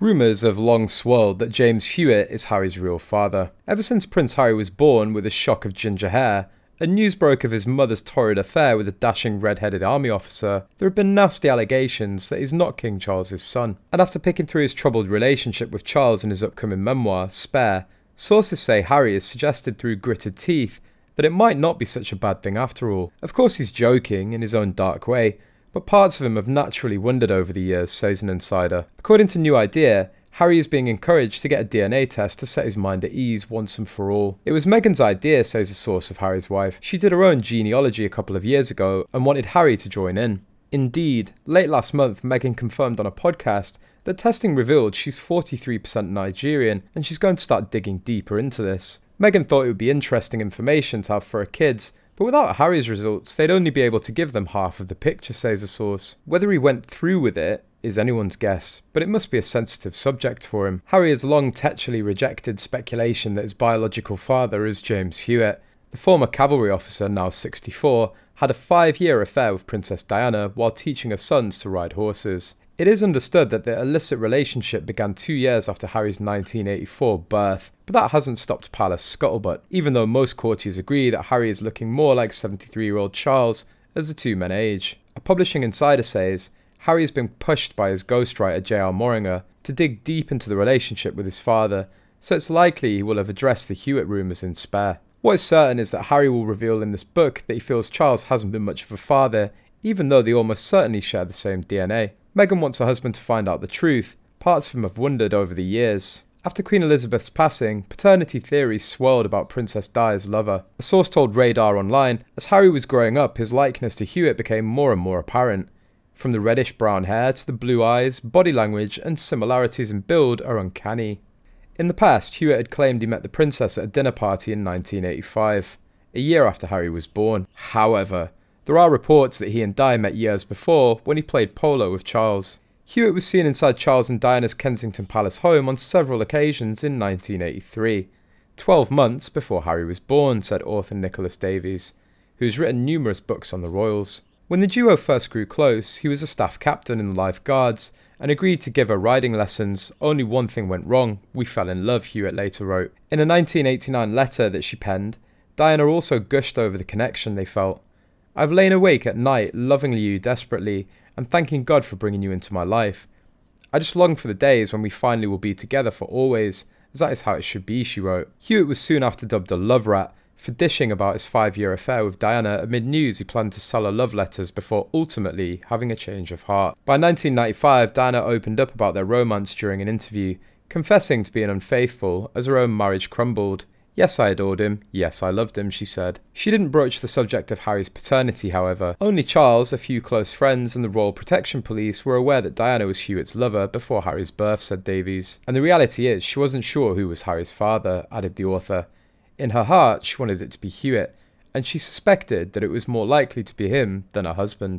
Rumours have long swirled that James Hewitt is Harry's real father. Ever since Prince Harry was born with a shock of ginger hair, and news broke of his mother's torrid affair with a dashing red-headed army officer, there have been nasty allegations that he's not King Charles's son. And after picking through his troubled relationship with Charles in his upcoming memoir, Spare, sources say Harry has suggested through gritted teeth that it might not be such a bad thing after all. Of course he's joking in his own dark way, but parts of him have naturally wondered over the years, says an insider. According to New Idea, Harry is being encouraged to get a DNA test to set his mind at ease once and for all. It was Meghan's idea, says a source of Harry's wife. She did her own genealogy a couple of years ago and wanted Harry to join in. Indeed, late last month, Meghan confirmed on a podcast that testing revealed she's 43% Nigerian and she's going to start digging deeper into this. Meghan thought it would be interesting information to have for her kids, but without Harry's results, they'd only be able to give them half of the picture, says a source. Whether he went through with it is anyone's guess, but it must be a sensitive subject for him. Harry has long tetchily rejected speculation that his biological father is James Hewitt. The former cavalry officer, now 64, had a five year affair with Princess Diana while teaching her sons to ride horses. It is understood that the illicit relationship began two years after Harry's 1984 birth, but that hasn't stopped palace scuttlebutt, even though most courtiers agree that Harry is looking more like 73 year old Charles as the two men age. A publishing insider says Harry has been pushed by his ghostwriter J.R. Moehringer to dig deep into the relationship with his father, so it's likely he will have addressed the Hewitt rumours in spare. What is certain is that Harry will reveal in this book that he feels Charles hasn't been much of a father, even though they almost certainly share the same DNA. Meghan wants her husband to find out the truth. Parts of him have wondered over the years. After Queen Elizabeth's passing, paternity theories swirled about Princess Di's lover. A source told Radar Online, as Harry was growing up, his likeness to Hewitt became more and more apparent. From the reddish brown hair to the blue eyes, body language and similarities in build are uncanny. In the past, Hewitt had claimed he met the princess at a dinner party in 1985, a year after Harry was born. However, there are reports that he and Di met years before when he played polo with Charles. Hewitt was seen inside Charles and Diana's Kensington Palace home on several occasions in 1983, 12 months before Harry was born, said author Nicholas Davies, who's written numerous books on the royals. When the duo first grew close, he was a staff captain in the Life Guards and agreed to give her riding lessons. Only one thing went wrong. We fell in love, Hewitt later wrote. In a 1989 letter that she penned, Diana also gushed over the connection they felt. I've lain awake at night, loving you desperately, and thanking God for bringing you into my life. I just long for the days when we finally will be together for always, as that is how it should be, she wrote. Hewitt was soon after dubbed a love rat for dishing about his five year affair with Diana amid news he planned to sell her love letters before ultimately having a change of heart. By 1995, Diana opened up about their romance during an interview, confessing to being unfaithful as her own marriage crumbled. Yes, I adored him. Yes, I loved him, she said. She didn't broach the subject of Harry's paternity, however. Only Charles, a few close friends, and the Royal Protection Police were aware that Diana was Hewitt's lover before Harry's birth, said Davies. And the reality is, she wasn't sure who was Harry's father, added the author. In her heart, she wanted it to be Hewitt, and she suspected that it was more likely to be him than her husband.